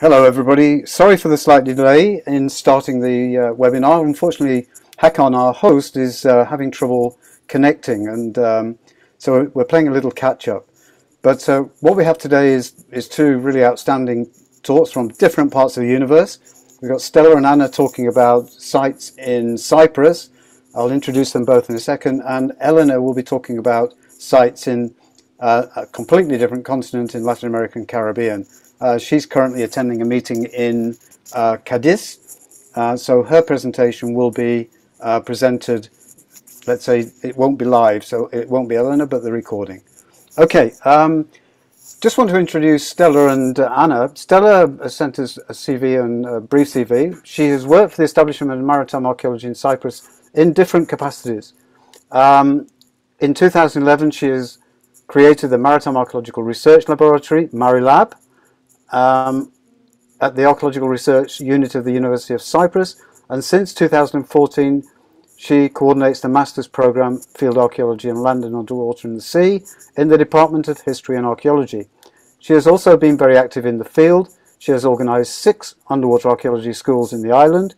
Hello everybody. Sorry for the slight delay in starting the uh, webinar. Unfortunately, Hakan, our host, is uh, having trouble connecting and um, so we're playing a little catch up. But uh, what we have today is, is two really outstanding talks from different parts of the universe. We've got Stella and Anna talking about sites in Cyprus. I'll introduce them both in a second. And Eleanor will be talking about sites in uh, a completely different continent in Latin America and Caribbean. Uh, she's currently attending a meeting in uh, Cadiz, uh, so her presentation will be uh, presented, let's say it won't be live, so it won't be Eleanor, but the recording. Okay, um, just want to introduce Stella and Anna. Stella sent us a CV and a brief CV. She has worked for the establishment of maritime archaeology in Cyprus in different capacities. Um, in 2011, she has created the Maritime Archaeological Research Laboratory, MARILAB, um, at the Archaeological Research Unit of the University of Cyprus and since 2014 she coordinates the Master's Programme Field Archaeology and Land and Underwater in the Sea in the Department of History and Archaeology. She has also been very active in the field. She has organised six underwater archaeology schools in the island,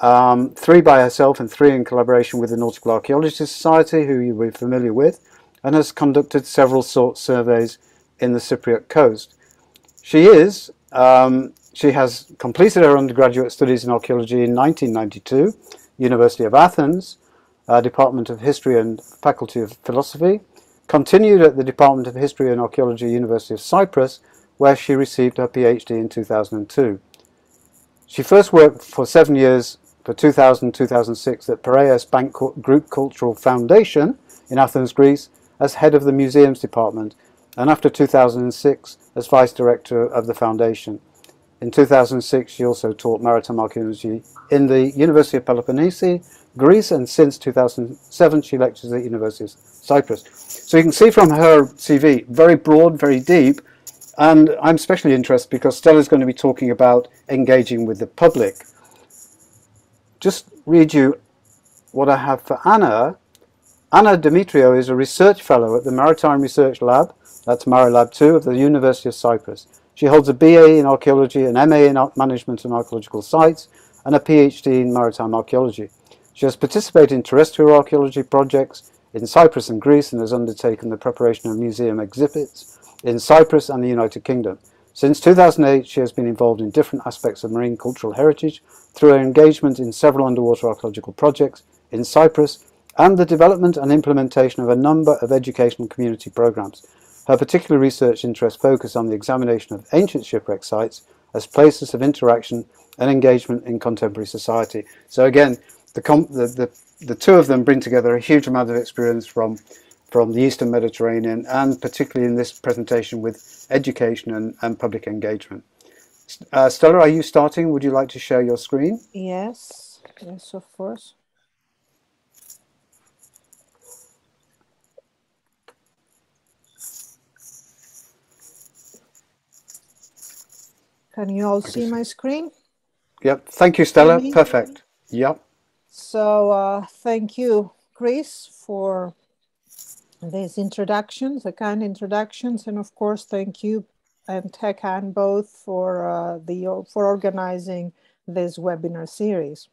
um, three by herself and three in collaboration with the Nautical Archaeology Society, who you'll be familiar with, and has conducted several sort surveys in the Cypriot coast. She is, um, she has completed her undergraduate studies in archaeology in 1992, University of Athens, uh, Department of History and Faculty of Philosophy, continued at the Department of History and Archaeology, University of Cyprus, where she received her PhD in 2002. She first worked for seven years for 2000-2006 at Piraeus Bank Group Cultural Foundation in Athens, Greece, as head of the Museums Department and after 2006 as Vice Director of the Foundation. In 2006 she also taught maritime archaeology in the University of Peloponnese, Greece, and since 2007 she lectures at the University of Cyprus. So you can see from her CV, very broad, very deep, and I'm especially interested because Stella's going to be talking about engaging with the public. Just read you what I have for Anna. Anna Demetriou is a research fellow at the Maritime Research Lab that's Marilab 2 of the University of Cyprus. She holds a BA in archaeology, an MA in management and archaeological sites, and a PhD in maritime archaeology. She has participated in terrestrial archaeology projects in Cyprus and Greece and has undertaken the preparation of museum exhibits in Cyprus and the United Kingdom. Since 2008, she has been involved in different aspects of marine cultural heritage through her engagement in several underwater archaeological projects in Cyprus and the development and implementation of a number of educational community programs. Her particular research interests focus on the examination of ancient shipwreck sites as places of interaction and engagement in contemporary society. So again, the, the, the, the, two of them bring together a huge amount of experience from, from the Eastern Mediterranean and particularly in this presentation with education and, and public engagement. Uh, Stella, are you starting? Would you like to share your screen? Yes, yes, of course. Can you all see my screen? Yep. Thank you, Stella. Perfect. Yep. So uh, thank you, Chris, for these introductions, the kind introductions, and of course, thank you and Hakan both for uh, the for organizing this webinar series.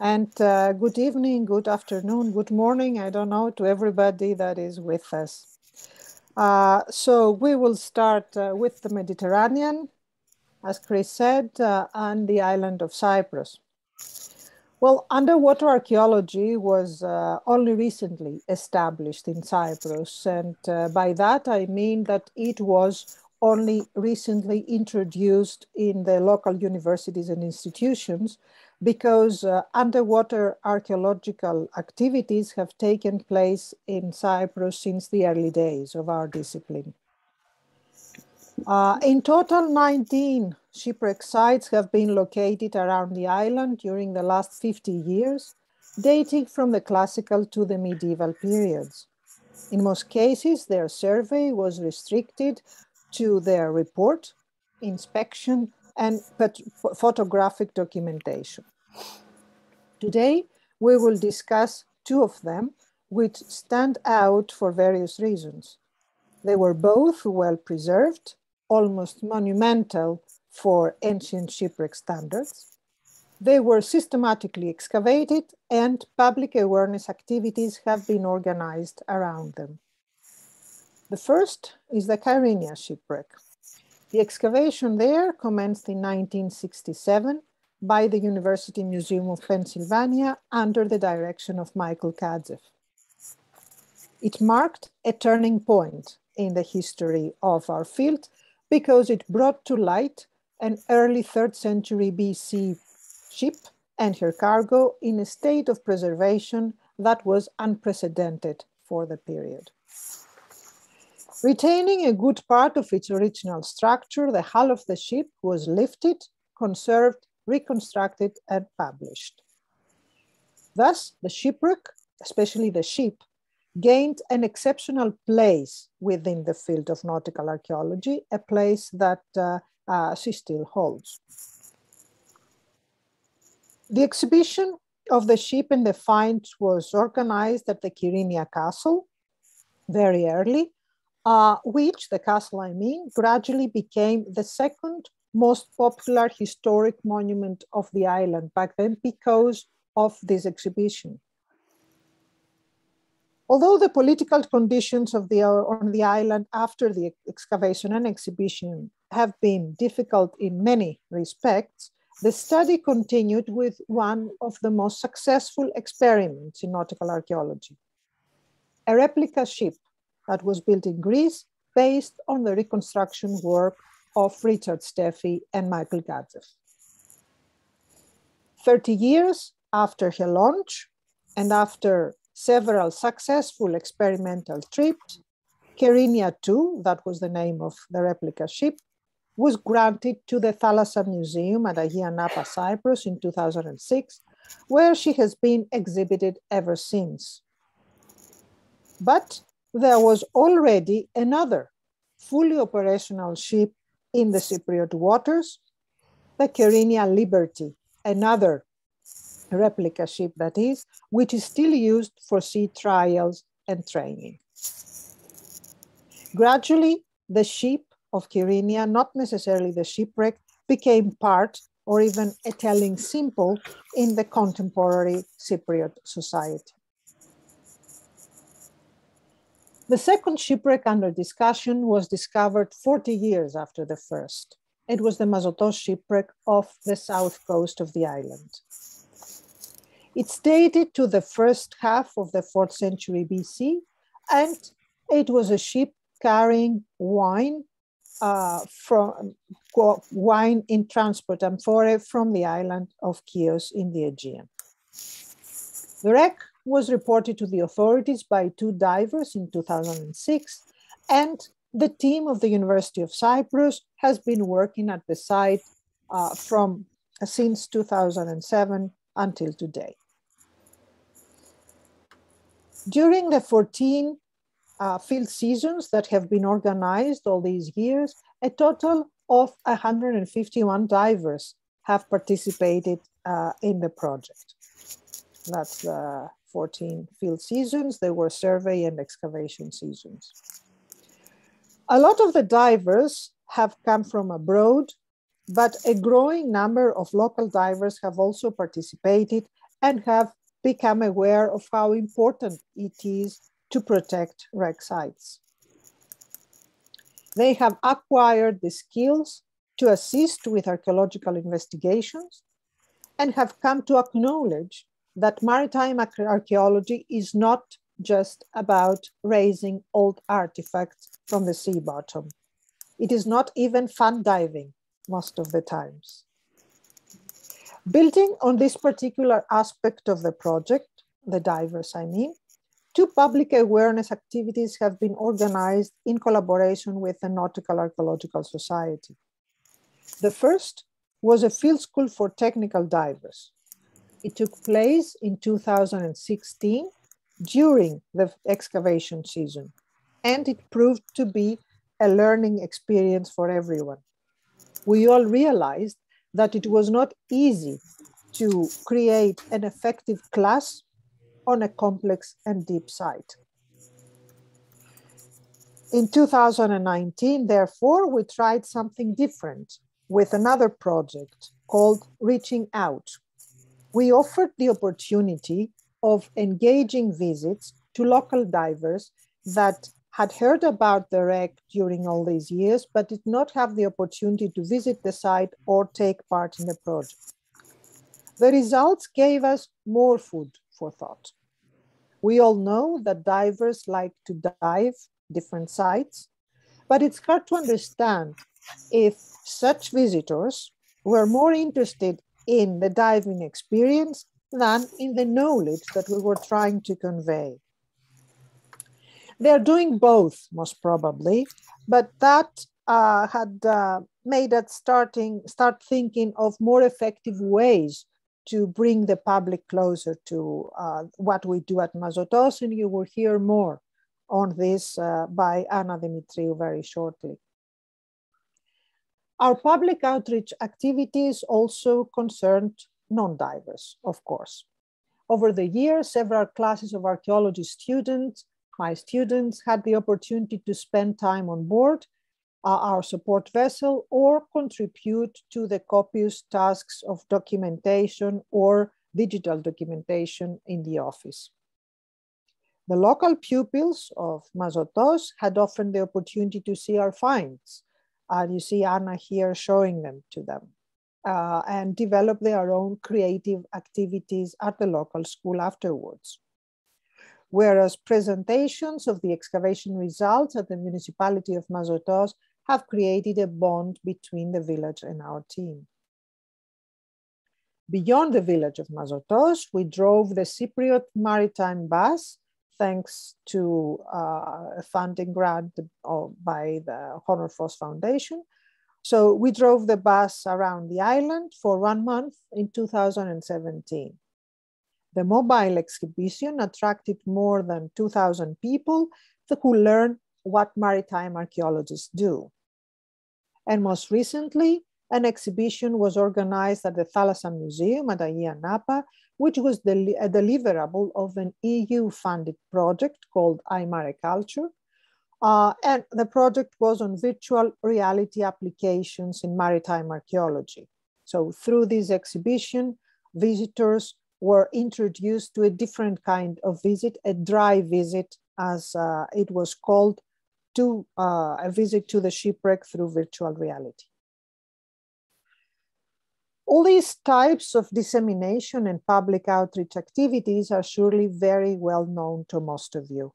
And uh, good evening, good afternoon, good morning, I don't know, to everybody that is with us. Uh, so we will start uh, with the Mediterranean as Chris said, uh, and the island of Cyprus. Well, underwater archaeology was uh, only recently established in Cyprus, and uh, by that I mean that it was only recently introduced in the local universities and institutions because uh, underwater archaeological activities have taken place in Cyprus since the early days of our discipline. Uh, in total, 19 shipwreck sites have been located around the island during the last 50 years, dating from the classical to the medieval periods. In most cases, their survey was restricted to their report, inspection, and photographic documentation. Today, we will discuss two of them, which stand out for various reasons. They were both well preserved almost monumental for ancient shipwreck standards. They were systematically excavated and public awareness activities have been organized around them. The first is the Kyrenia shipwreck. The excavation there commenced in 1967 by the University Museum of Pennsylvania under the direction of Michael Katzev. It marked a turning point in the history of our field because it brought to light an early third century BC ship and her cargo in a state of preservation that was unprecedented for the period. Retaining a good part of its original structure, the hull of the ship was lifted, conserved, reconstructed, and published. Thus, the shipwreck, especially the ship, gained an exceptional place within the field of nautical archaeology, a place that uh, uh, she still holds. The exhibition of the ship and the finds was organized at the Kyrenia Castle very early, uh, which, the castle I mean, gradually became the second most popular historic monument of the island back then because of this exhibition. Although the political conditions of the, on the island after the excavation and exhibition have been difficult in many respects, the study continued with one of the most successful experiments in nautical archaeology. A replica ship that was built in Greece based on the reconstruction work of Richard Steffy and Michael Katzev. 30 years after her launch and after several successful experimental trips, Kyrenia 2, that was the name of the replica ship, was granted to the Thalassa Museum at Agia Napa, Cyprus in 2006, where she has been exhibited ever since. But there was already another fully operational ship in the Cypriot waters, the Kyrenia Liberty, another replica ship that is, which is still used for sea trials and training. Gradually, the ship of Kyrenia, not necessarily the shipwreck, became part or even a telling symbol in the contemporary Cypriot society. The second shipwreck under discussion was discovered 40 years after the first. It was the Mazotos shipwreck off the south coast of the island. It's dated to the first half of the fourth century BC, and it was a ship carrying wine uh, from wine in transport amphora from the island of Chios in the Aegean. The wreck was reported to the authorities by two divers in 2006, and the team of the University of Cyprus has been working at the site uh, from uh, since 2007 until today. During the 14 uh, field seasons that have been organized all these years, a total of 151 divers have participated uh, in the project. That's the 14 field seasons. There were survey and excavation seasons. A lot of the divers have come from abroad, but a growing number of local divers have also participated and have become aware of how important it is to protect wreck sites. They have acquired the skills to assist with archaeological investigations and have come to acknowledge that maritime archaeology is not just about raising old artifacts from the sea bottom. It is not even fun diving most of the times. Building on this particular aspect of the project, the divers I mean, two public awareness activities have been organized in collaboration with the Nautical Archaeological Society. The first was a field school for technical divers. It took place in 2016 during the excavation season, and it proved to be a learning experience for everyone. We all realized that it was not easy to create an effective class on a complex and deep site. In 2019, therefore, we tried something different. with another project called Reaching Out. We offered the opportunity of engaging visits to local divers that had heard about the wreck during all these years, but did not have the opportunity to visit the site or take part in the project. The results gave us more food thought. We all know that divers like to dive different sites, but it's hard to understand if such visitors were more interested in the diving experience than in the knowledge that we were trying to convey. They're doing both, most probably, but that uh, had uh, made us starting start thinking of more effective ways to bring the public closer to uh, what we do at Mazotos, and you will hear more on this uh, by Anna Dimitriou very shortly. Our public outreach activities also concerned non-divers, of course. Over the years, several classes of archaeology students, my students, had the opportunity to spend time on board our support vessel or contribute to the copious tasks of documentation or digital documentation in the office. The local pupils of Mazotos had often the opportunity to see our finds. And you see Anna here showing them to them uh, and develop their own creative activities at the local school afterwards. Whereas presentations of the excavation results at the municipality of Mazotos have created a bond between the village and our team. Beyond the village of Mazotos, we drove the Cypriot maritime bus thanks to uh, a funding grant by the Honor Foundation. So we drove the bus around the island for one month in 2017. The mobile exhibition attracted more than 2,000 people who learned what maritime archaeologists do. And most recently, an exhibition was organized at the Thalassa Museum at Ayia Napa, which was the, a deliverable of an EU-funded project called iMARECULTURE. Uh, and the project was on virtual reality applications in maritime archaeology. So through this exhibition, visitors were introduced to a different kind of visit, a dry visit, as uh, it was called, to uh, a visit to the shipwreck through virtual reality. All these types of dissemination and public outreach activities are surely very well known to most of you.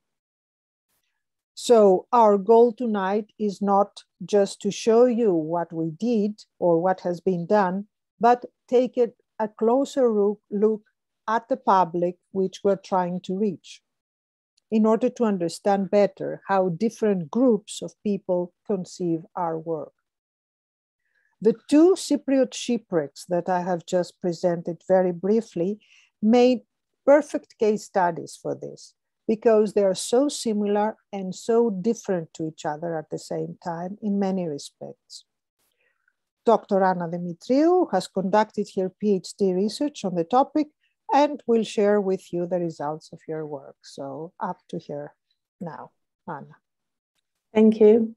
So our goal tonight is not just to show you what we did or what has been done, but take it a closer look at the public which we're trying to reach in order to understand better how different groups of people conceive our work. The two Cypriot shipwrecks that I have just presented very briefly made perfect case studies for this because they are so similar and so different to each other at the same time in many respects. Dr. Anna Dimitriou has conducted her PhD research on the topic and we'll share with you the results of your work. So up to here now, Anna. Thank you.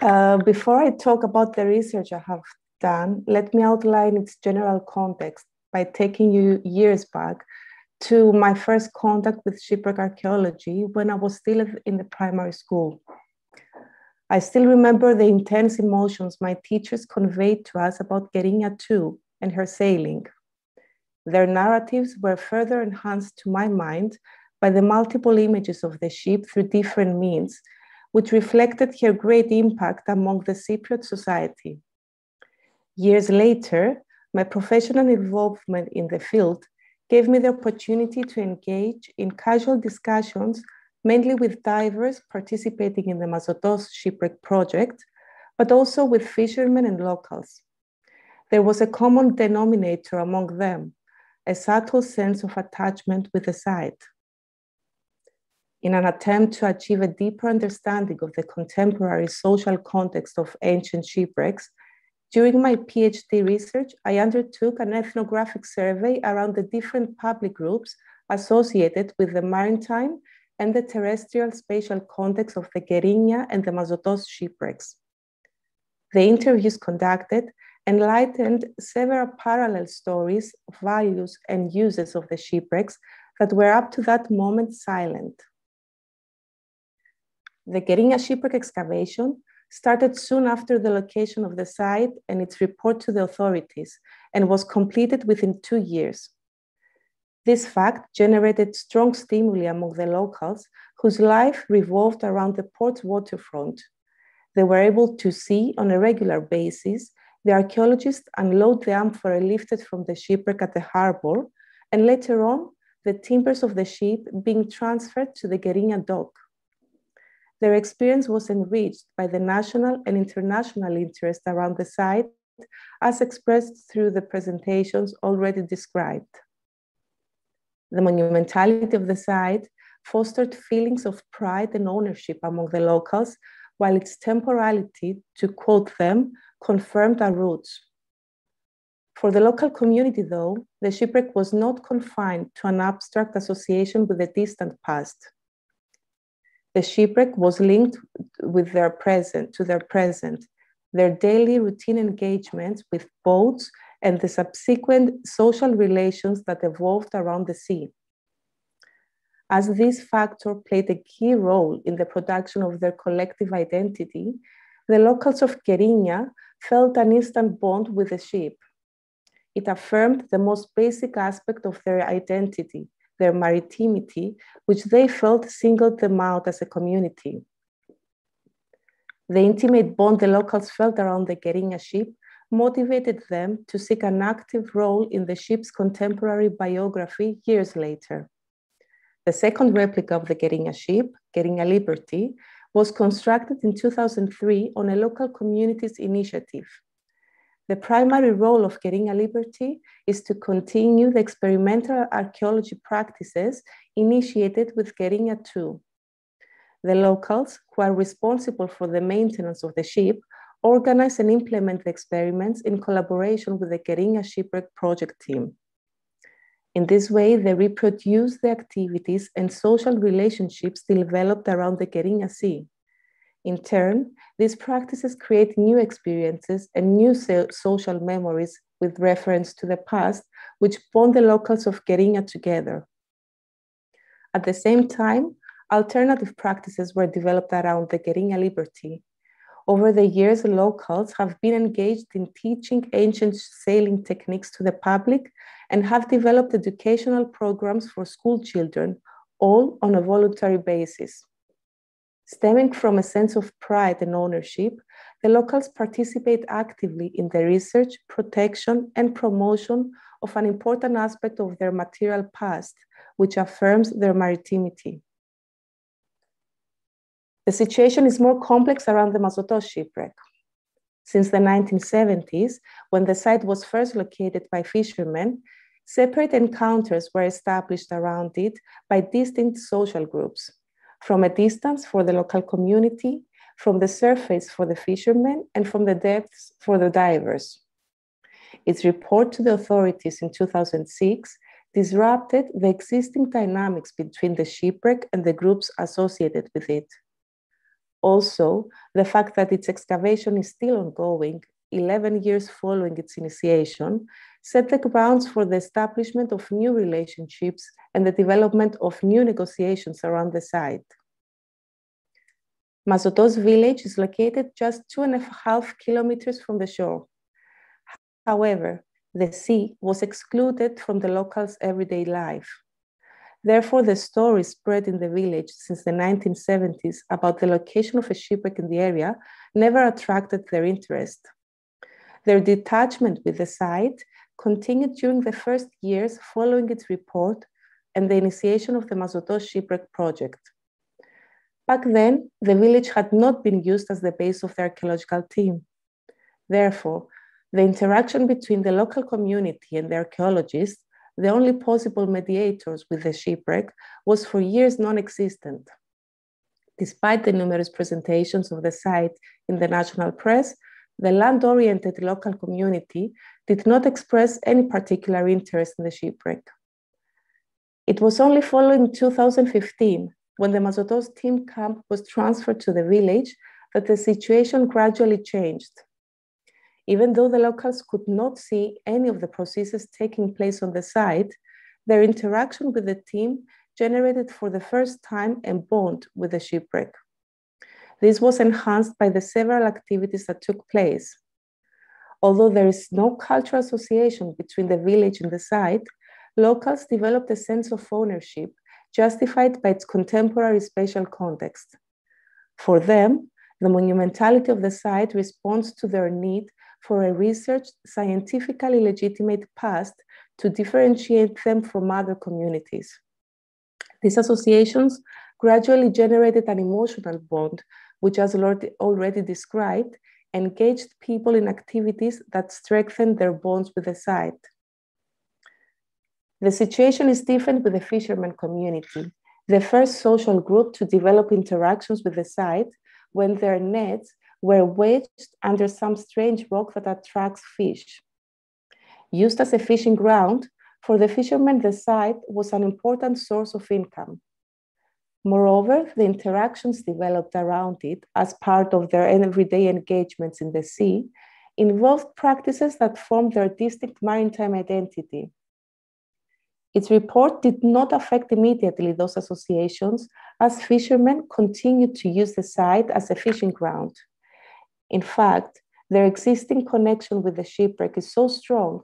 Uh, before I talk about the research I have done, let me outline its general context by taking you years back to my first contact with shipwreck archaeology when I was still in the primary school. I still remember the intense emotions my teachers conveyed to us about Kyrenia 2 and her sailing. Their narratives were further enhanced to my mind by the multiple images of the ship through different means, which reflected her great impact among the Cypriot society. Years later, my professional involvement in the field gave me the opportunity to engage in casual discussions, mainly with divers participating in the Mazotos shipwreck project, but also with fishermen and locals. There was a common denominator among them, a subtle sense of attachment with the site. In an attempt to achieve a deeper understanding of the contemporary social context of ancient shipwrecks, during my PhD research, I undertook an ethnographic survey around the different public groups associated with the maritime and the terrestrial spatial context of the Kyrenia and the Mazotos shipwrecks. The interviews conducted enlightened several parallel stories, of values, and uses of the shipwrecks that were up to that moment silent. The Kyrenia shipwreck excavation started soon after the location of the site and its report to the authorities and was completed within two years. This fact generated strong stimuli among the locals whose life revolved around the port's waterfront. They were able to see on a regular basis the archaeologists unload the amphora lifted from the shipwreck at the harbor, and later on, the timbers of the ship being transferred to the Kyrenia dock. Their experience was enriched by the national and international interest around the site, as expressed through the presentations already described. The monumentality of the site fostered feelings of pride and ownership among the locals, while its temporality, to quote them, confirmed our roots. For the local community, though, the shipwreck was not confined to an abstract association with the distant past. The shipwreck was linked with their present, to their present, their daily routine engagements with boats and the subsequent social relations that evolved around the sea. As this factor played a key role in the production of their collective identity, the locals of Kyrenia felt an instant bond with the ship. It affirmed the most basic aspect of their identity, their maritimity, which they felt singled them out as a community. The intimate bond the locals felt around the Kyrenia ship motivated them to seek an active role in the ship's contemporary biography years later. The second replica of the Kyrenia ship, Kyrenia Liberty, was constructed in 2003 on a local community's initiative. The primary role of Kyrenia Liberty is to continue the experimental archaeology practices initiated with Kyrenia 2. The locals, who are responsible for the maintenance of the ship, organize and implement the experiments in collaboration with the Kyrenia Shipwreck project team. In this way, they reproduce the activities and social relationships developed around the Kyrenia Sea. In turn, these practices create new experiences and new social memories with reference to the past, which bond the locals of Kyrenia together. At the same time, alternative practices were developed around the Kyrenia Liberty. Over the years, locals have been engaged in teaching ancient sailing techniques to the public and have developed educational programs for school children, all on a voluntary basis. Stemming from a sense of pride and ownership, the locals participate actively in the research, protection, and promotion of an important aspect of their material past, which affirms their maritimity. The situation is more complex around the Mazotos shipwreck. Since the 1970s, when the site was first located by fishermen, separate encounters were established around it by distinct social groups from a distance for the local community, from the surface for the fishermen, and from the depths for the divers. Its report to the authorities in 2006 disrupted the existing dynamics between the shipwreck and the groups associated with it. Also, the fact that its excavation is still ongoing, 11 years following its initiation, set the grounds for the establishment of new relationships and the development of new negotiations around the site. Mazotos village is located just two and a half kilometers from the shore. However, the sea was excluded from the locals' everyday life. Therefore, the story spread in the village since the 1970s about the location of a shipwreck in the area never attracted their interest. Their detachment with the site continued during the first years following its report and the initiation of the Mazotos shipwreck project. Back then, the village had not been used as the base of the archaeological team. Therefore, the interaction between the local community and the archaeologists, the only possible mediators with the shipwreck, was for years non existent. Despite the numerous presentations of the site in the national press, the land oriented local community did not express any particular interest in the shipwreck. It was only following 2015, when the Mazotos team camp was transferred to the village, that the situation gradually changed. Even though the locals could not see any of the processes taking place on the site, their interaction with the team generated for the first time a bond with the shipwreck. This was enhanced by the several activities that took place. Although there is no cultural association between the village and the site, locals developed a sense of ownership justified by its contemporary spatial context. For them, the monumentality of the site responds to their need for a researched, scientifically legitimate past to differentiate them from other communities. These associations gradually generated an emotional bond, which, as Lord already described, engaged people in activities that strengthened their bonds with the site. The situation is different with the fishermen community, the first social group to develop interactions with the site when their nets were wedged under some strange rock that attracts fish. Used as a fishing ground, for the fishermen, the site was an important source of income. Moreover, the interactions developed around it as part of their everyday engagements in the sea involved practices that formed their distinct maritime identity. Its report did not affect immediately those associations as fishermen continued to use the site as a fishing ground. In fact, their existing connection with the shipwreck is so strong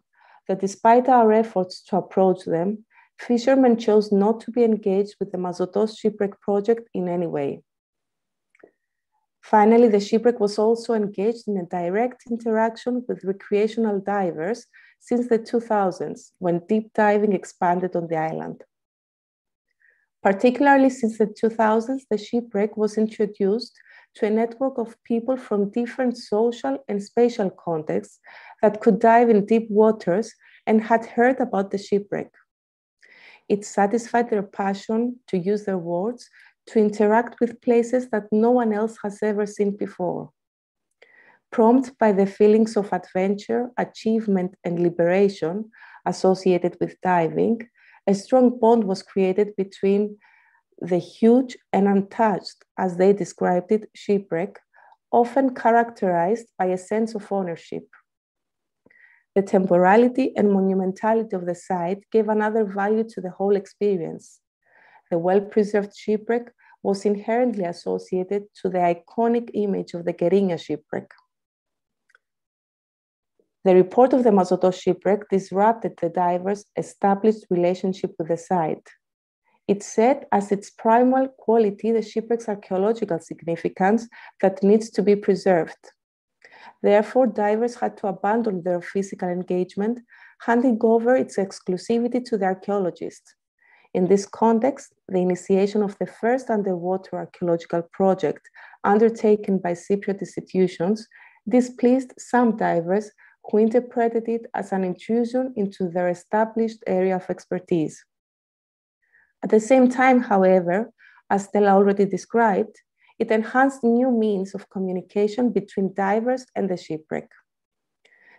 that despite our efforts to approach them, fishermen chose not to be engaged with the Mazotos shipwreck project in any way. Finally, the shipwreck was also engaged in a direct interaction with recreational divers since the 2000s, when deep diving expanded on the island. Particularly since the 2000s, the shipwreck was introduced to a network of people from different social and spatial contexts that could dive in deep waters and had heard about the shipwreck. It satisfied their passion to use their words to interact with places that no one else has ever seen before. Prompted by the feelings of adventure, achievement, and liberation associated with diving, a strong bond was created between the huge and untouched, as they described it, shipwreck, often characterized by a sense of ownership. The temporality and monumentality of the site gave another value to the whole experience. The well-preserved shipwreck was inherently associated to the iconic image of the Kyrenia shipwreck. The report of the Mazotos shipwreck disrupted the divers' established relationship with the site. It said as its primal quality the shipwreck's archaeological significance that needs to be preserved. Therefore, divers had to abandon their physical engagement, handing over its exclusivity to the archaeologist. In this context, the initiation of the first underwater archaeological project undertaken by Cypriot institutions displeased some divers who interpreted it as an intrusion into their established area of expertise. At the same time, however, as Stella already described, it enhanced new means of communication between divers and the shipwreck.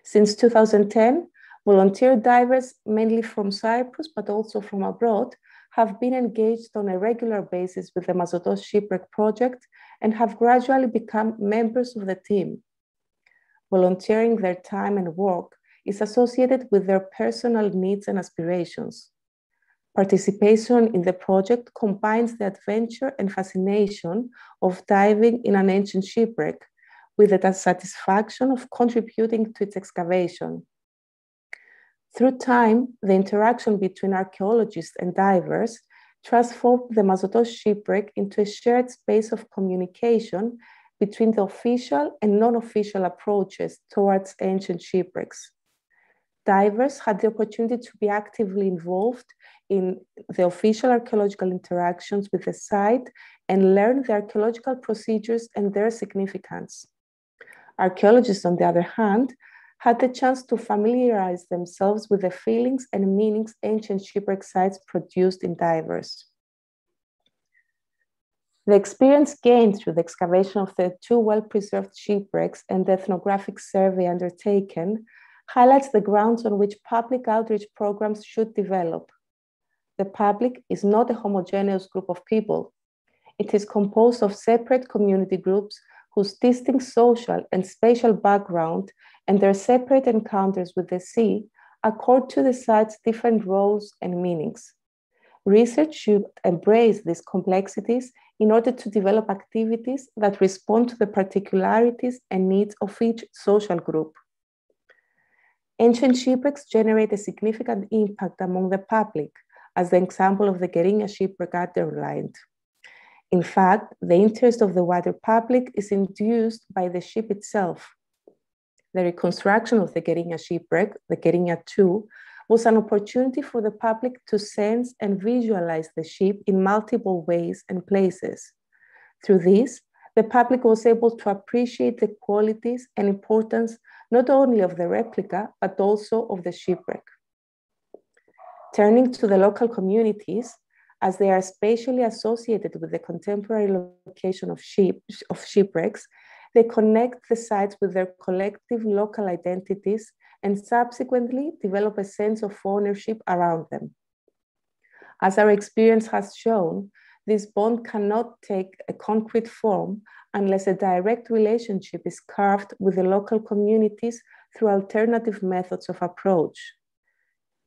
Since 2010, volunteer divers, mainly from Cyprus, but also from abroad, have been engaged on a regular basis with the Mazotos Shipwreck Project and have gradually become members of the team. Volunteering their time and work is associated with their personal needs and aspirations. Participation in the project combines the adventure and fascination of diving in an ancient shipwreck with the satisfaction of contributing to its excavation. Through time, the interaction between archaeologists and divers transformed the Mazotos shipwreck into a shared space of communication between the official and non-official approaches towards ancient shipwrecks divers had the opportunity to be actively involved in the official archaeological interactions with the site and learn the archaeological procedures and their significance. Archaeologists, on the other hand, had the chance to familiarize themselves with the feelings and meanings ancient shipwreck sites produced in divers. The experience gained through the excavation of the two well-preserved shipwrecks and the ethnographic survey undertaken highlights the grounds on which public outreach programs should develop. The public is not a homogeneous group of people. It is composed of separate community groups whose distinct social and spatial background and their separate encounters with the sea accord to the site's different roles and meanings. Research should embrace these complexities in order to develop activities that respond to the particularities and needs of each social group. Ancient shipwrecks generate a significant impact among the public, as the example of the Kyrenia shipwreck underlined. In fact, the interest of the wider public is induced by the ship itself. The reconstruction of the Kyrenia shipwreck, the Kyrenia 2, was an opportunity for the public to sense and visualize the ship in multiple ways and places. Through this, the public was able to appreciate the qualities and importance not only of the replica, but also of the shipwreck. Turning to the local communities, as they are spatially associated with the contemporary location of, ship, of shipwrecks, they connect the sites with their collective local identities and subsequently develop a sense of ownership around them. As our experience has shown, this bond cannot take a concrete form unless a direct relationship is carved with the local communities through alternative methods of approach.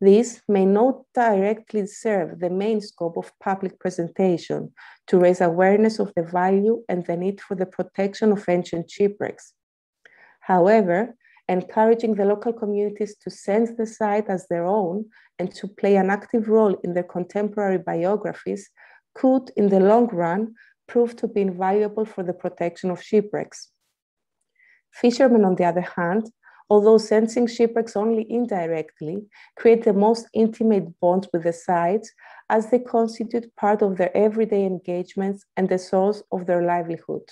These may not directly serve the main scope of public presentation to raise awareness of the value and the need for the protection of ancient shipwrecks. However, encouraging the local communities to sense the site as their own and to play an active role in their contemporary biographies could, in the long run, prove to be invaluable for the protection of shipwrecks. Fishermen, on the other hand, although sensing shipwrecks only indirectly, create the most intimate bonds with the sites as they constitute part of their everyday engagements and the source of their livelihood.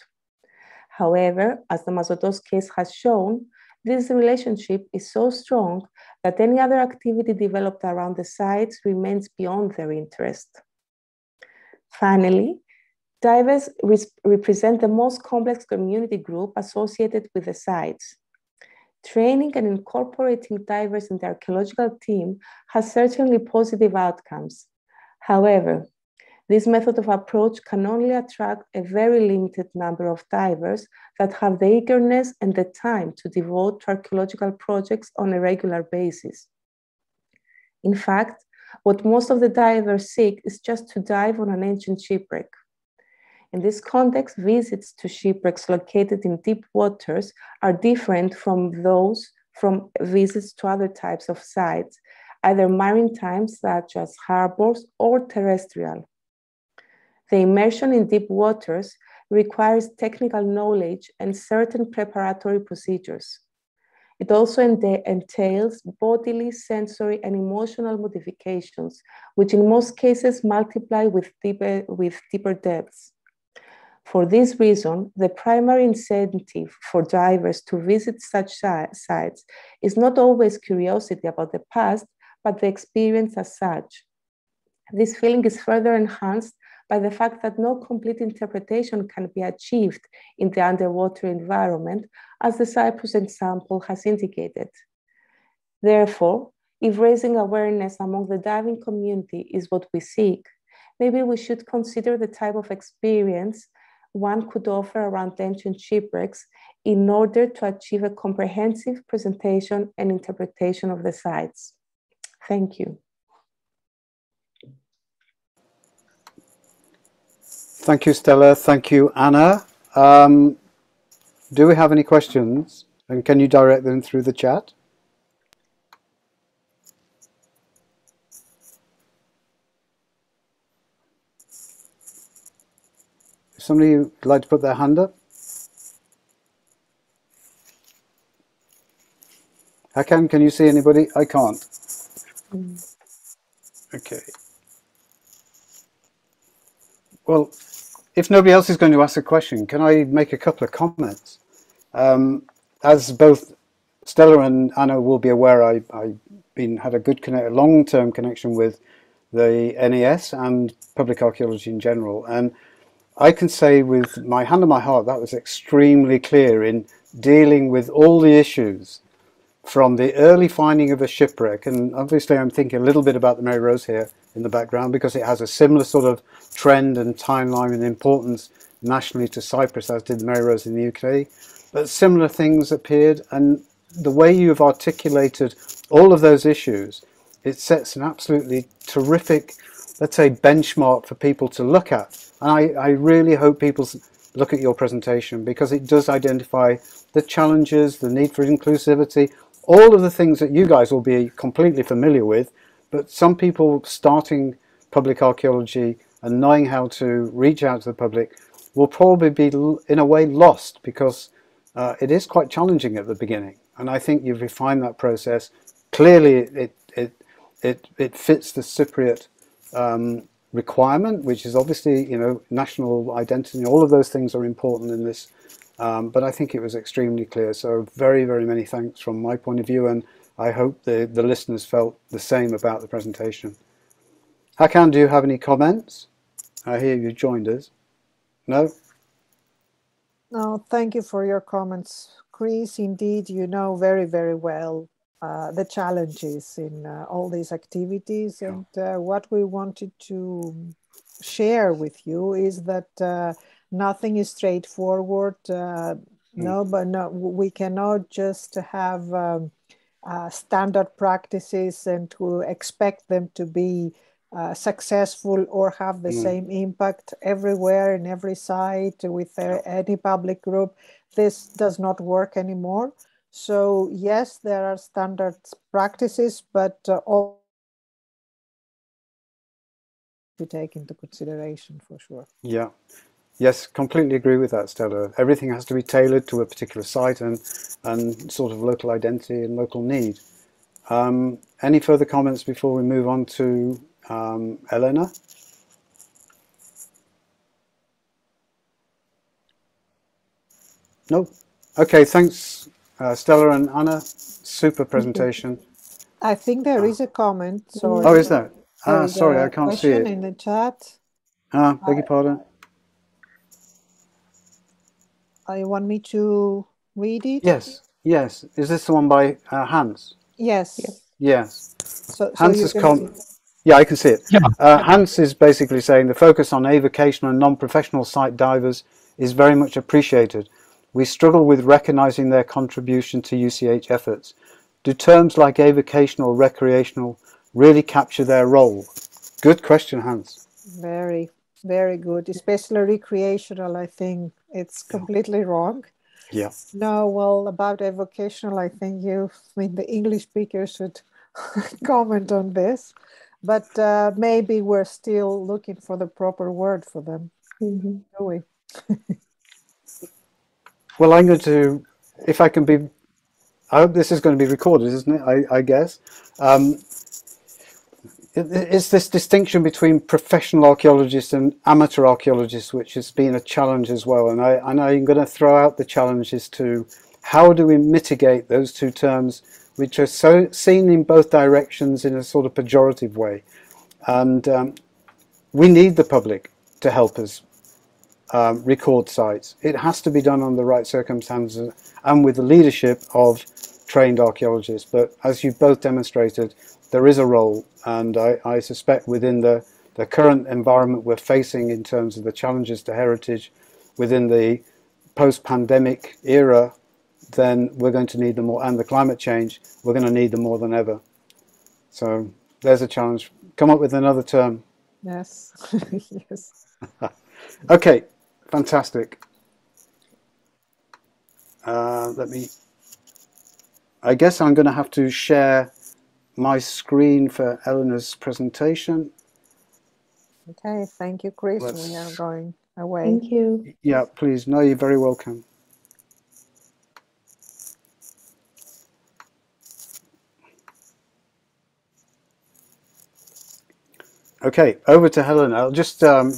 However, as the Mazotos case has shown, this relationship is so strong that any other activity developed around the sites remains beyond their interest. Finally, divers represent the most complex community group associated with the sites. Training and incorporating divers in the archaeological team has certainly positive outcomes. However, this method of approach can only attract a very limited number of divers that have the eagerness and the time to devote to archaeological projects on a regular basis. In fact, what most of the divers seek is just to dive on an ancient shipwreck. In this context, visits to shipwrecks located in deep waters are different from those from visits to other types of sites, either maritime, such as harbors, or terrestrial. The immersion in deep waters requires technical knowledge and certain preparatory procedures. It also entails bodily, sensory, and emotional modifications, which in most cases multiply with deeper, with deeper depths. For this reason, the primary incentive for divers to visit such sites is not always curiosity about the past, but the experience as such. This feeling is further enhanced by the fact that no complete interpretation can be achieved in the underwater environment, as the Cyprus example has indicated. Therefore, if raising awareness among the diving community is what we seek, maybe we should consider the type of experience one could offer around ancient shipwrecks in order to achieve a comprehensive presentation and interpretation of the sites. Thank you. Thank you, Stella. Thank you, Anna. Um, do we have any questions? And can you direct them through the chat? Somebody would like to put their hand up? Hakan, can you see anybody? I can't. Mm. Okay. Well, if nobody else is going to ask a question, can I make a couple of comments? Um, as both Stella and Anna will be aware, I, have been had a good connect, long-term connection with the NES and public archaeology in general, and I can say with my hand on my heart that was extremely clear in dealing with all the issues from the early finding of a shipwreck, and obviously I'm thinking a little bit about the Mary Rose here in the background because it has a similar sort of trend and timeline and importance nationally to Cyprus, as did Mary Rose in the UK. But similar things appeared, and the way you've articulated all of those issues, it sets an absolutely terrific, let's say, benchmark for people to look at. And I, I really hope people look at your presentation because it does identify the challenges, the need for inclusivity, all of the things that you guys will be completely familiar with, but some people starting public archaeology and knowing how to reach out to the public will probably be in a way lost because uh, it is quite challenging at the beginning. And I think you've refined that process. Clearly, it it it it fits the Cypriot um, requirement, which is obviously you know national identity. All of those things are important in this. Um, but I think it was extremely clear. So very very many thanks from my point of view, and I hope the the listeners felt the same about the presentation. Hakan, do you have any comments? I hear you joined us. No? No, thank you for your comments. Chris, indeed, you know very, very well uh, the challenges in uh, all these activities. Yeah. And uh, what we wanted to share with you is that uh, nothing is straightforward. Uh, mm. No, but no, we cannot just have um, uh, standard practices and to expect them to be uh, successful or have the mm. same impact everywhere in every site with uh, any public group. This does not work anymore. So yes, there are standard practices, but uh, all to take into consideration for sure. Yeah. Yes, completely agree with that, Stella. Everything has to be tailored to a particular site and, and sort of local identity and local need. Um, any further comments before we move on to um, Elena? No? Okay, thanks, uh, Stella and Anna. Super presentation. I think there is a comment. Sorry. Oh, is there? Ah, sorry, I can't see it. in the chat. Ah, beg your pardon. Uh, you want me to read it? Yes, yes. Is this the one by uh, Hans? Yes. Yes. So, Hans so has come. Yeah, I can see it. Yeah. Uh, Hans is basically saying the focus on avocational and non-professional site divers is very much appreciated. We struggle with recognizing their contribution to UCH efforts. Do terms like avocational, recreational really capture their role? Good question, Hans. Very, very good. Especially recreational, I think it's completely wrong. Yeah. No, well, about avocational, I think you, I mean, the English speaker should comment on this but uh, maybe we're still looking for the proper word for them. Mm-hmm. Do we? well, I'm going to, if I can be, I hope this is going to be recorded, isn't it? I, I guess. Um, it's this distinction between professional archaeologists and amateur archaeologists, which has been a challenge as well. And, I, and I'm going to throw out the challenges to how do we mitigate those two terms which are so seen in both directions in a sort of pejorative way. And um, we need the public to help us um, record sites. It has to be done under the right circumstances and with the leadership of trained archaeologists. But as you've both demonstrated, there is a role, and I, I suspect within the, the current environment we're facing in terms of the challenges to heritage within the post-pandemic era then we're going to need them more, and the climate change, we're going to need them more than ever. So there's a challenge. Come up with another term. Yes, yes. okay, fantastic. Uh, let me, I guess I'm going to have to share my screen for Eleanor's presentation. Okay, thank you, Chris. Let's, we are going away. Thank you. Yeah, please. No, you're very welcome. Okay, over to Helena. I'll just um,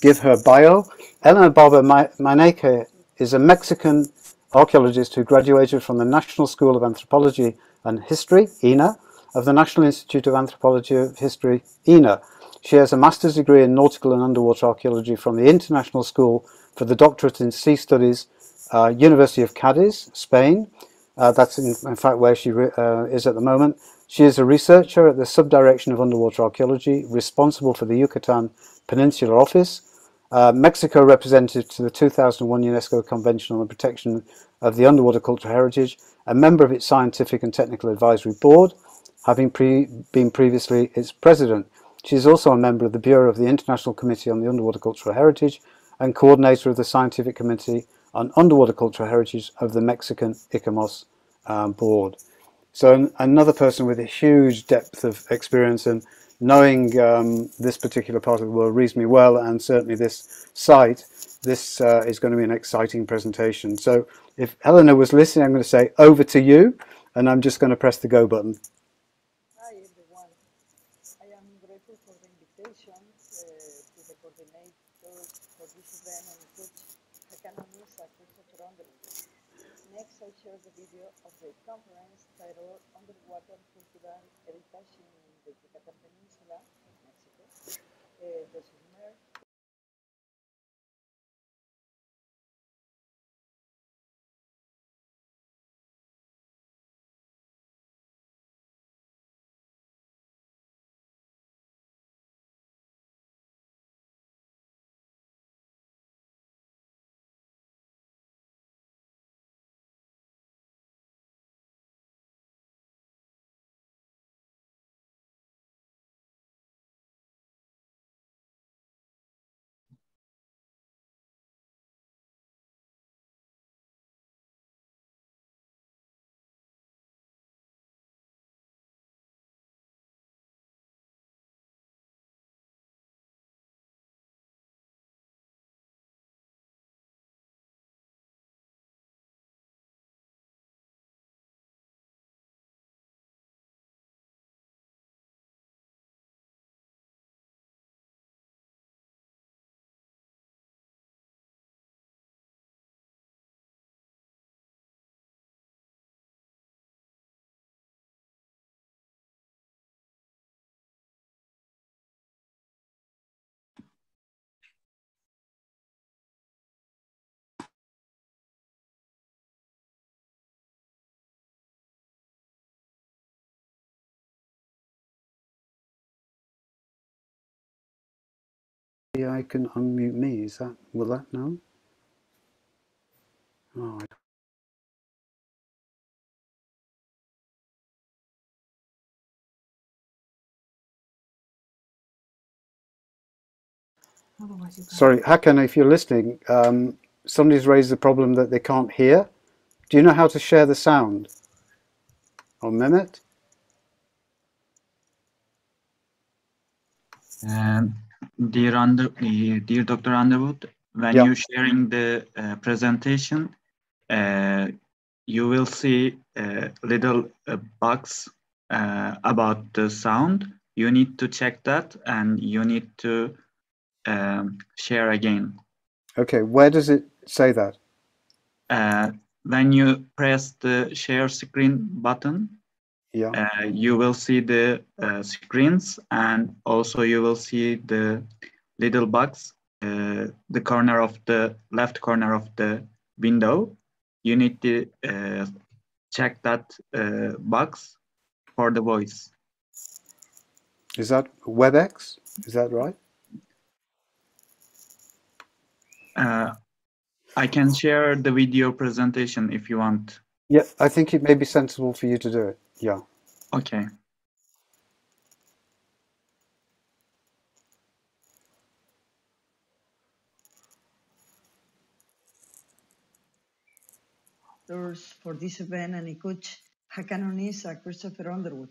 give her bio. Elena Barba Meinecke is a Mexican archaeologist who graduated from the National School of Anthropology and History, INAH, of the National Institute of Anthropology and History, INAH. She has a master's degree in nautical and underwater archaeology from the International School for the Doctorate in Sea Studies, uh, University of Cadiz, Spain. Uh, that's in, in, fact where she uh, is at the moment. She is a researcher at the Subdirection of Underwater Archaeology, responsible for the Yucatan Peninsula Office, uh, Mexico representative to the 2001 UNESCO Convention on the Protection of the Underwater Cultural Heritage, a member of its Scientific and Technical Advisory Board, having pre been previously its president. She is also a member of the Bureau of the International Committee on the Underwater Cultural Heritage and coordinator of the Scientific Committee on Underwater Cultural Heritage of the Mexican ICOMOS um, board. So an, another person with a huge depth of experience and knowing um, this particular part of the world reasonably well and certainly this site, this uh, is going to be an exciting presentation. So if Helena was listening, I'm going to say over to you and I'm just going to press the go button. Hi everyone. I am grateful for the invitation uh, to the coordinators for this event and coach Hakanamisa Christopher Underwood. Next, I share the video of the conference titled Underwater Cultural Heritage in the Yucatan Peninsula, Mexico. Uh, the submerged I can unmute me. Is that will that now? Oh, I Otherwise you can- Sorry, Hakan, if you're listening, um, somebody's raised the problem that they can't hear. Do you know how to share the sound? Or Mehmet? Um, dear under, uh, dear Dr. Underwood, when Yeah. you're sharing the uh, presentation, uh, you will see a little uh, box uh, about the sound. You need to check that and you need to um, share again. Okay, where does it say that? Uh, when you press the share screen button, Yeah. uh, you will see the uh, screens and also you will see the little box, uh, the corner of the left corner of the window. You need to uh, check that uh, box for the voice. Is that WebEx? Is that right? Uh, I can share the video presentation if you want. Yeah, I think it may be sensible for you to do it. Yeah. Okay. Tours for this event and coach Hakanonisa Christopher Underwood.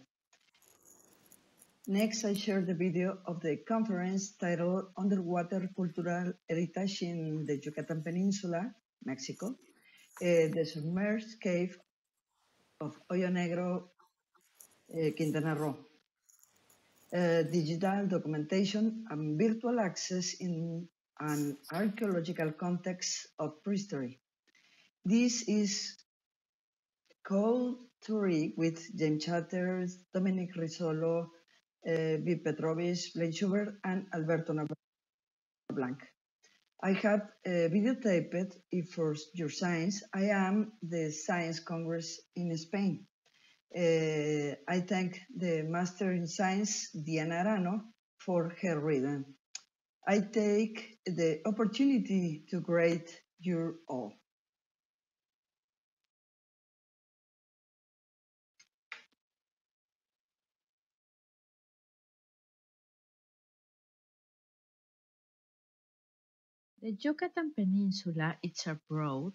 Next, I share the video of the conference titled Underwater Cultural Heritage in the Yucatan Peninsula, Mexico, uh, the submerged cave of Hoyo Negro, Quintana Roo. Uh, digital documentation and virtual access in an archaeological context of prehistory. This is called Touring with James Chatters, Dominique Rissolo, uh, Vid Petrovic, Blaine Schubert, and Alberto Blanc. I have uh, videotaped it for your science. I am the Science Congress in Spain. Uh, I thank the Master in Science, Diana Arano, for her reading. I take the opportunity to greet you all. The Yucatan Peninsula is a broad,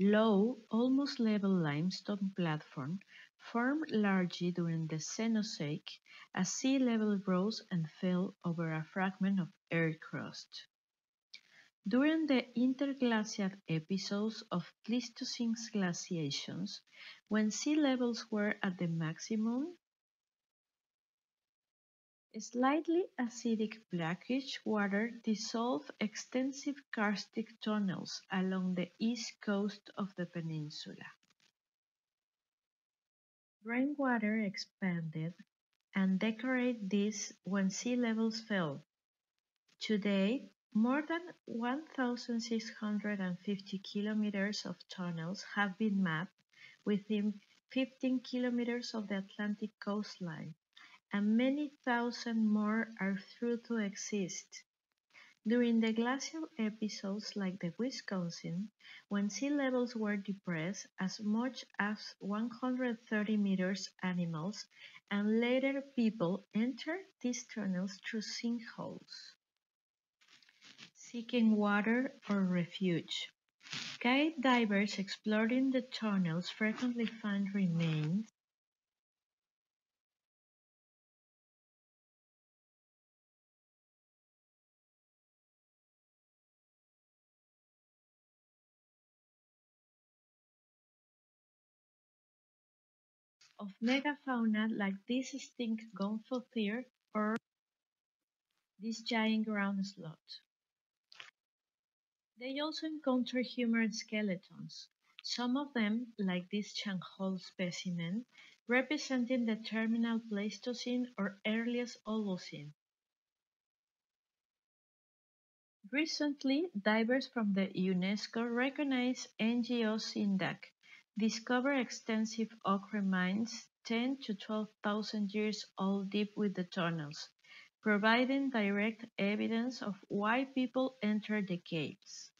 low, almost level limestone platform formed largely during the Cenozoic as sea level rose and fell over a fragment of air crust. During the interglacial episodes of Pleistocene glaciations, when sea levels were at the maximum, Slightly acidic brackish water dissolved extensive karstic tunnels along the east coast of the peninsula. Rainwater expanded and decorated this when sea levels fell. Today, more than 1,650 kilometers of tunnels have been mapped within 15 kilometers of the Atlantic coastline and many thousand more are thought to exist. During the glacial episodes like the Wisconsin, when sea levels were depressed as much as 130 meters, animals and later people entered these tunnels through sinkholes, seeking water or refuge. Guide divers exploring the tunnels frequently find remains of megafauna like this stink gomphotherium or this giant ground sloth. They also encounter human skeletons, some of them, like this Chan Hol specimen, representing the terminal Pleistocene or earliest Holocene. Recently, divers from the UNESCO recognized NGO CINDAQ discovered extensive ochre mines ten to twelve thousand years old deep with the tunnels, providing direct evidence of why people entered the caves.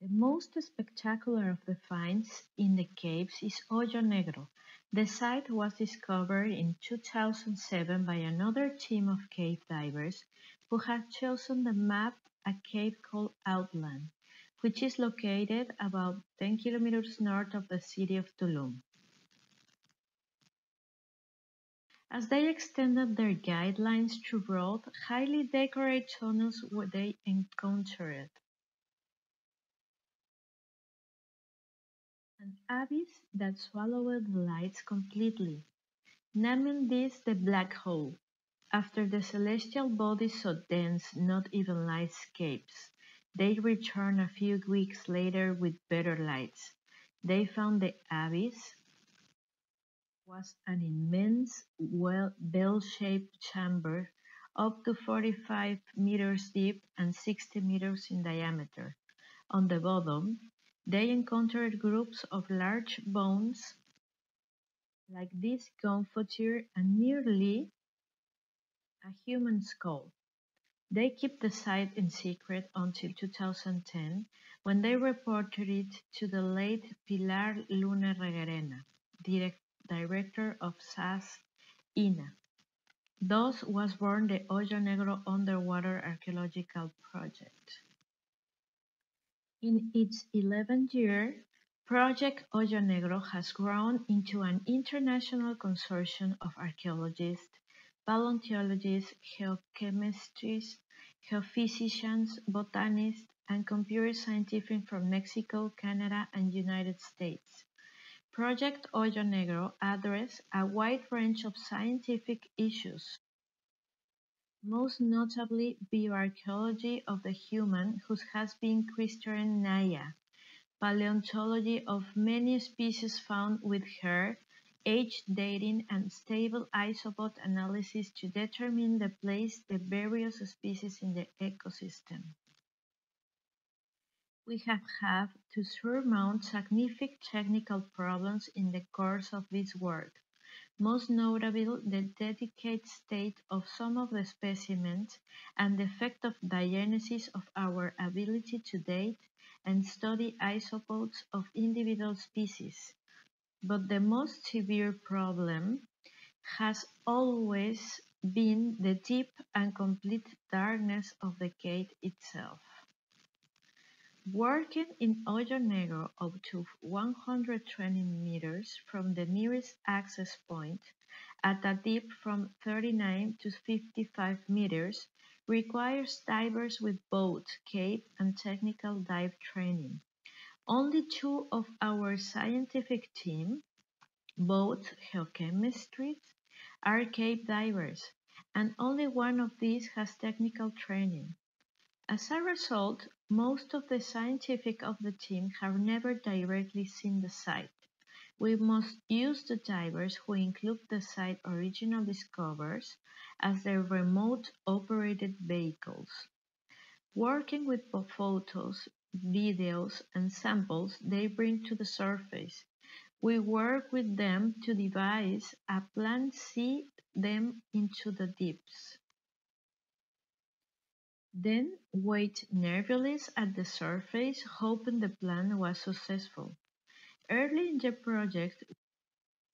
The most spectacular of the finds in the caves is Hoyo Negro. The site was discovered in 2007 by another team of cave divers who had chosen to map a cave called Outland which is located about 10 kilometers north of the city of Tulum. As they extended their guidelines through broad, highly decorated tunnels where they encountered an abyss that swallowed the lights completely, naming this the black hole, after the celestial body so dense not even light escapes. They returned a few weeks later with better lights. They found the abyss was an immense well, bell-shaped chamber up to 45 meters deep and 60 meters in diameter. On the bottom, they encountered groups of large bones like this gomphotherium and nearly a human skull. They kept the site in secret until 2010, when they reported it to the late Pilar Luna Erreguerena, direct, director of SAS INAH. Thus was born the Hoyo Negro Underwater Archaeological Project. In its 11th year, Project Hoyo Negro has grown into an international consortium of archaeologists, paleontologists, geochemists, geophysicians, botanists, and computer scientists from Mexico, Canada, and United States. Project Hoyo Negro addressed a wide range of scientific issues, most notably bioarchaeology of the human, whose has been Christian Naia, paleontology of many species found with hair, age dating and stable isotope analysis to determine the place the various species in the ecosystem. We have had to surmount significant technical problems in the course of this work, most notably the dedicated state of some of the specimens and the effect of diagenesis of our ability to date and study isotopes of individual species. But the most severe problem has always been the deep and complete darkness of the cave itself. Working in Hoyo Negro up to 120 meters from the nearest access point, at a depth from 39 to 55 meters, requires divers with both cave and technical dive training. Only two of our scientific team, both geochemistry are cave divers, and only one of these has technical training. As a result, most of the scientific of the team have never directly seen the site. We must use the divers who include the site original discoverers as their remote operated vehicles. Working with photos, videos, and samples they bring to the surface, we work with them to devise a plan see them into the deeps. Then wait nervously at the surface, hoping the plan was successful. Early in the project,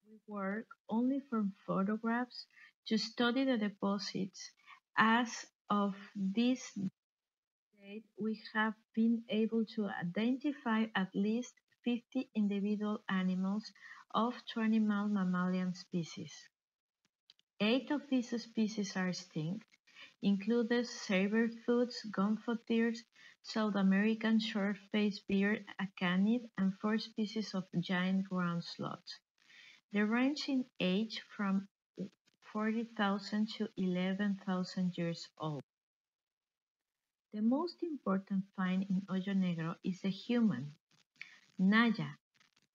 we work only from photographs to study the deposits. As of this date, we have been able to identify at least 50 individual animals of 20 mammalian species. Eight of these species are extinct, including saber-tooths, gomphotheres, South American short-faced bear acanid, and four species of giant ground sloths. They range in age from 40,000 to 11,000 years old. The most important find in Hoyo Negro is a human, Naia,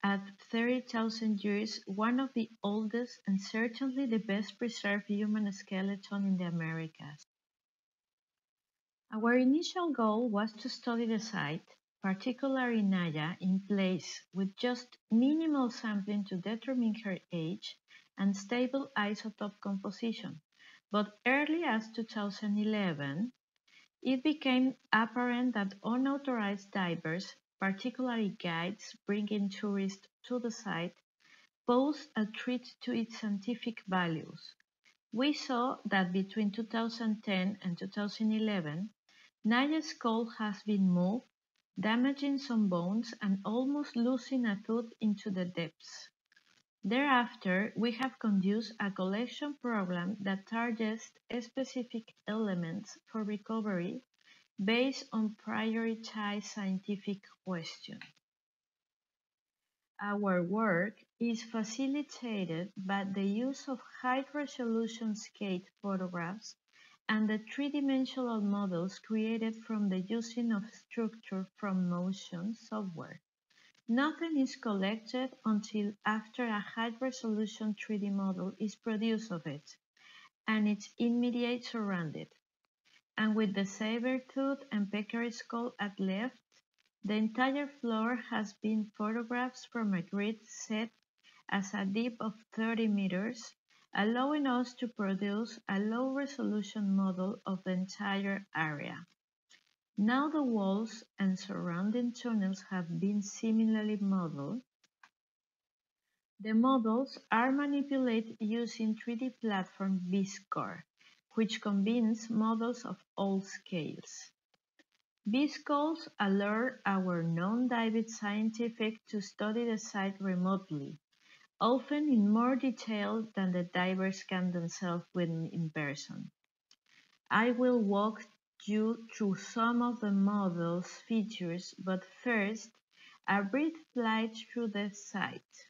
at 30,000 years, one of the oldest and certainly the best preserved human skeleton in the Americas. Our initial goal was to study the site, particularly Naia, in place with just minimal sampling to determine her age and stable isotope composition. But early as 2011, it became apparent that unauthorized divers particularly guides bringing tourists to the site, posed a threat to its scientific values. We saw that between 2010 and 2011, Naia's skull has been moved, damaging some bones and almost losing a tooth into the depths. Thereafter, we have conducted a collection program that targets specific elements for recovery based on prioritized scientific questions. Our work is facilitated by the use of high-resolution scale photographs and the three-dimensional models created from the using of structure from motion software. Nothing is collected until after a high-resolution 3D model is produced of it and its immediate surrounding and with the saber-tooth and peccary skull at left, the entire floor has been photographed from a grid set as a depth of 30 meters, allowing us to produce a low-resolution model of the entire area. Now the walls and surrounding tunnels have been similarly modeled. The models are manipulated using 3D platform Viscore, which combines models of all scales. Calls allow our non-dive scientific to study the site remotely, often in more detail than the divers can themselves when in person. I will walk you through some of the model's features, but first, a brief flight through the site.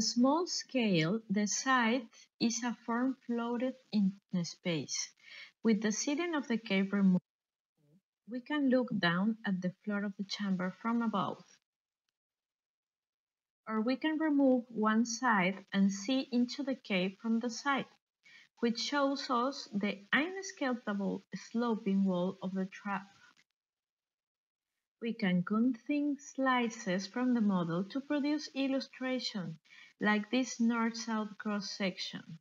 The small scale, the site is a form floated in space. With the ceiling of the cave removed, we can look down at the floor of the chamber from above. Or we can remove one side and see into the cave from the side, which shows us the inescapable sloping wall of the trap. We can cut thin slices from the model to produce illustration, like this north-south cross-section.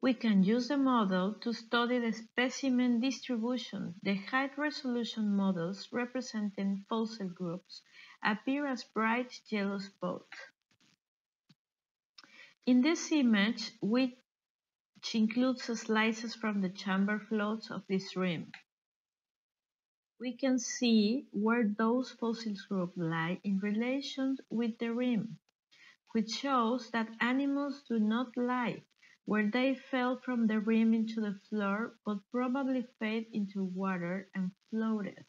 We can use the model to study the specimen distribution. The high-resolution models representing fossil groups appear as bright yellow spots. In this image, which includes slices from the chamber floats of this rim, we can see where those fossil groups lie in relation with the rim, which shows that animals do not lie where they fell from the rim into the floor but probably fell into water and floated.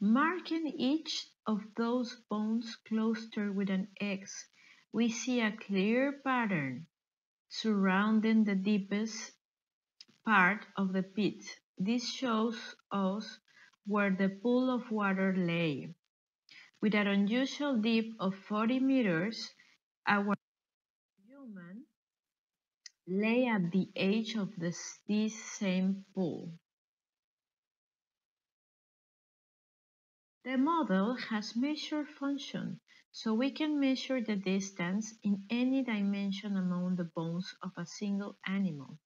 Marking each of those bones clustered with an X, we see a clear pattern surrounding the deepest part of the pit. This shows us where the pool of water lay. With an unusual depth of 40 meters, our human lay at the edge of this, same pool. The model has measure function, so we can measure the distance in any dimension among the bones of a single animal.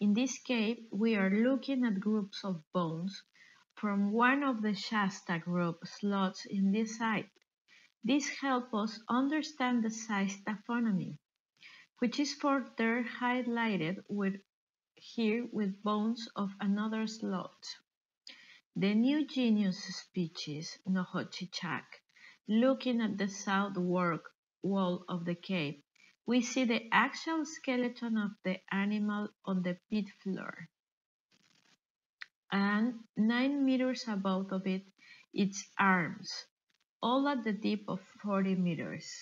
In this case, we are looking at groups of bones from one of the Shasta ground sloths in this site. This helps us understand the size taxonomy, which is further highlighted with, here with bones of another slot. The new genus species, Nohochichak, looking at the south wall of the cave, we see the actual skeleton of the animal on the pit floor. And 9 meters above of it, its arms, all at the depth of 40 meters.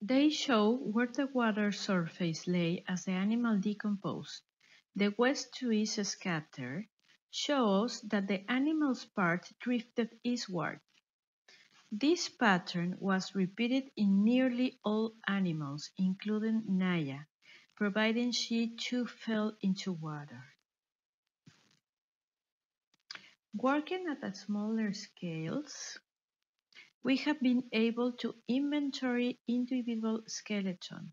They show where the water surface lay as the animal decomposed. The west to east scatter shows that the animal's part drifted eastward this pattern was repeated in nearly all animals, including Naia, providing she too fell into water. Working at a smaller scales, we have been able to inventory individual skeleton.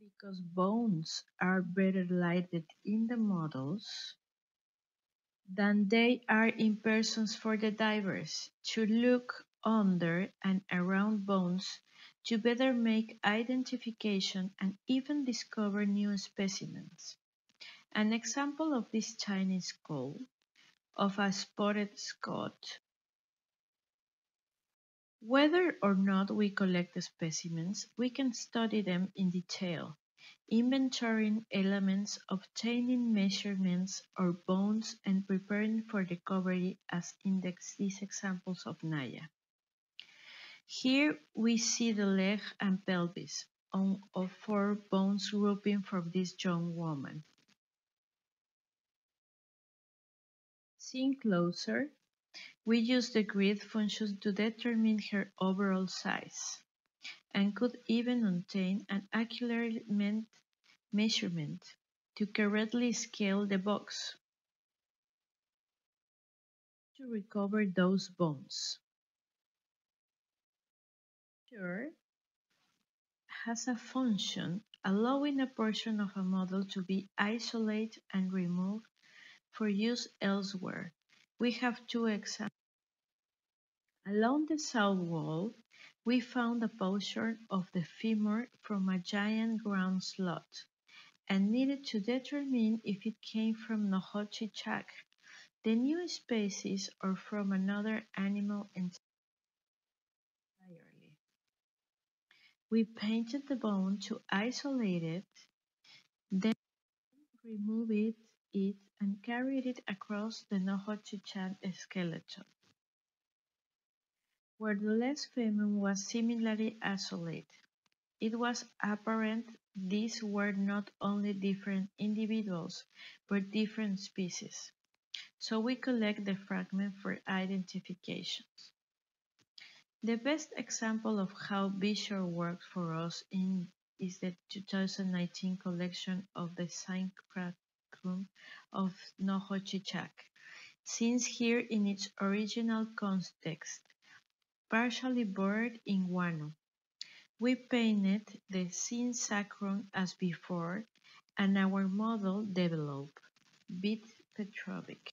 Because bones are better lighted in the models, than they are in persons for the divers, to look under and around bones to better make identification and even discover new specimens. An example of this tiny skull of a spotted scot. Whether or not we collect the specimens, we can study them in detail inventorying elements, obtaining measurements or bones, and preparing for recovery as in these examples of Naia. Here we see the leg and pelvis on, of four bones grouping from this young woman. Seeing closer, we use the grid function to determine her overall size and could even obtain an accurate measurement to correctly scale the box to recover those bones. Sure has a function allowing a portion of a model to be isolated and removed for use elsewhere. We have two examples. Along the south wall, we found a portion of the femur from a giant ground sloth and needed to determine if it came from Nohochichak, the new species, or from another animal entirely. We painted the bone to isolate it, then removed it and carried it across the Nohochichak skeleton, where the last femur was similarly isolated. It was apparent these were not only different individuals, but different species. So we collect the fragment for identifications. The best example of how Visual works for us in, is the 2019 collection of the synsacrum of Nohochichak, since here in its original context, partially buried in guano. We painted the synsacrum as before, and our model developed, Vid Petrovic,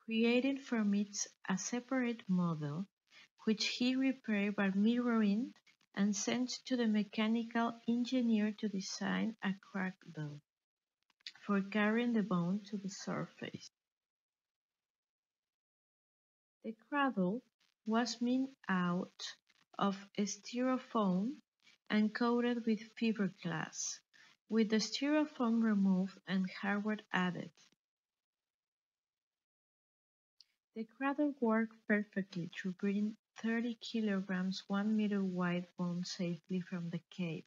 created from it a separate model, which he repaired by mirroring and sent to the mechanical engineer to design a crack cradle for carrying the bone to the surface. The cradle was made out of styrofoam and coated with fiberglass, with the styrofoam removed and hardware added. The cradle worked perfectly to bring 30 kilograms 1 meter wide bone safely from the cave.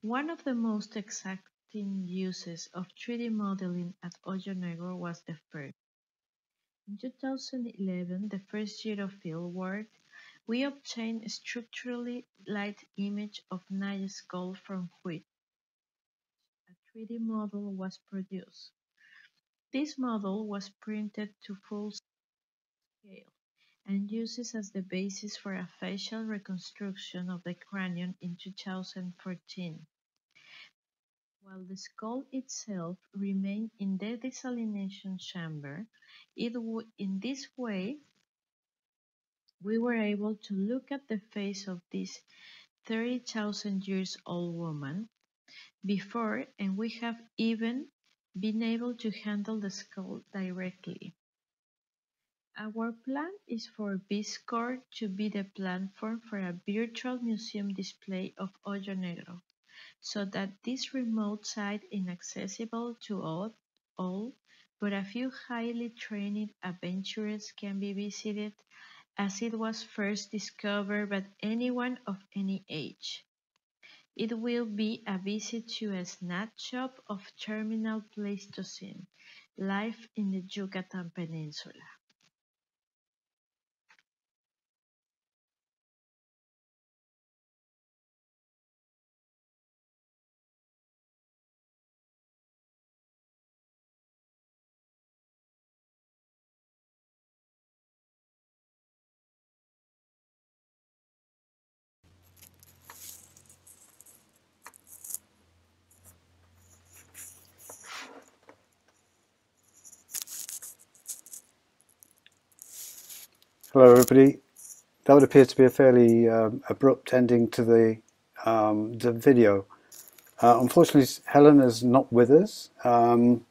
One of the most exacting uses of 3D modeling at Hoyo Negro was the first. In 2011, the first year of field work, we obtained a structurally light image of Naia's skull from which a 3D model was produced. This model was printed to full scale and uses as the basis for a facial reconstruction of the cranium in 2014. While the skull itself remained in the desalination chamber, it in this way we were able to look at the face of this 30,000 years old woman before and we have even been able to handle the skull directly. Our plan is for Viscore to be the platform for a virtual museum display of Hoyo Negro, so that this remote site is inaccessible to all, all, but a few highly trained adventurers can be visited as it was first discovered by anyone of any age. It will be a visit to a snapshot of terminal Pleistocene life in the Yucatan Peninsula. Hello everybody. That would appear to be a fairly um, abrupt ending to the, um, the video. Uh, unfortunately Helen is not with us, um,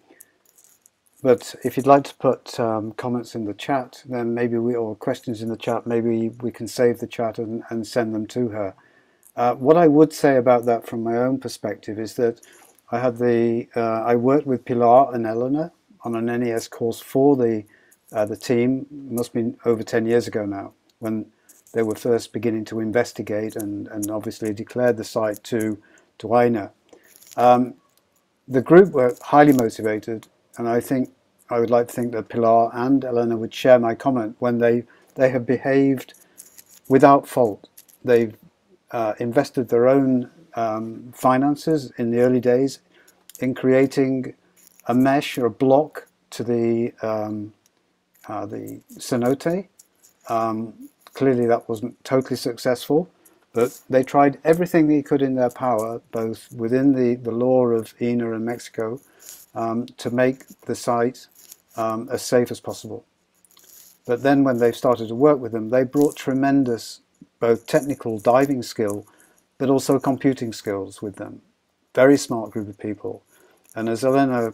but if you'd like to put um, comments in the chat then maybe we, or questions in the chat, maybe we can save the chat and, and send them to her. Uh, what I would say about that from my own perspective is that I had the, uh, I worked with Pilar and Eleanor on an NAS course for the uh, the team must be over 10 years ago now when they were first beginning to investigate and, and obviously declared the site to, to INAH. Um, the group were highly motivated and I think I would like to think that Pilar and Elena would share my comment when they, they have behaved without fault. They've uh, invested their own um, finances in the early days in creating a mesh or a block to the um, uh, the cenote. Um, clearly that wasn't totally successful, but they tried everything they could in their power, both within the, the law of INAH and Mexico, um, to make the site um, as safe as possible. But then when they started to work with them, they brought tremendous both technical diving skill, but also computing skills with them. Very smart group of people. And as Elena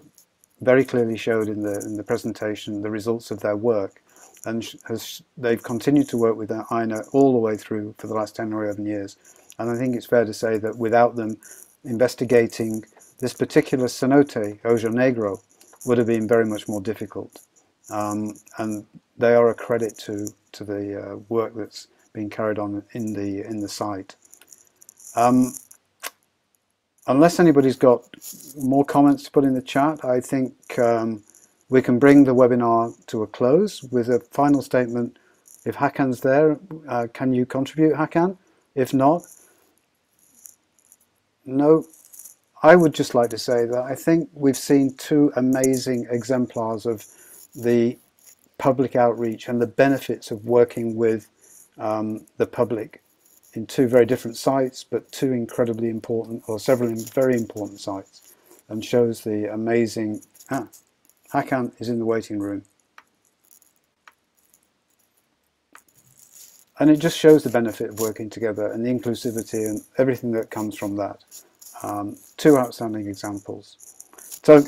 very clearly showed in the in the presentation the results of their work and has, they've continued to work with INAH all the way through for the last 10 or 11 years and I think it's fair to say that without them investigating this particular cenote, Ojo Negro, would have been very much more difficult. Um, and they are a credit to, to the uh, work that's being carried on in the, in the site. Um, unless anybody's got more comments to put in the chat, I think um, we can bring the webinar to a close with a final statement. If Hakan's there, uh, can you contribute, Hakan? If not, no. I would just like to say that I think we've seen two amazing exemplars of the public outreach and the benefits of working with um, the public in two very different sites, but two incredibly important, or several very important sites, and shows the amazing. Ah, Hakan is in the waiting room. And it just shows the benefit of working together and the inclusivity and everything that comes from that. Um, two outstanding examples. So,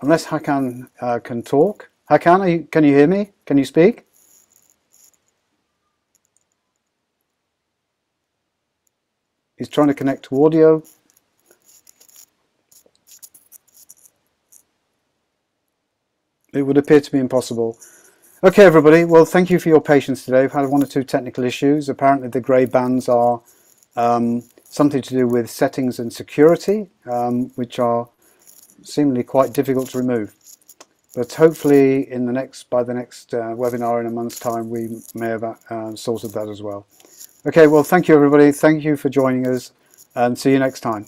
unless Hakan uh, can talk, Hakan, you, can you hear me? Can you speak? He's trying to connect to audio. It would appear to be impossible. Okay, everybody. Well, thank you for your patience today. We've had one or two technical issues. Apparently, the grey bands are um, something to do with settings and security, um, which are seemingly quite difficult to remove. But hopefully, in the next by the next uh, webinar in a month's time, we may have uh, sorted that as well. Okay, well, thank you, everybody. Thank you for joining us, and see you next time.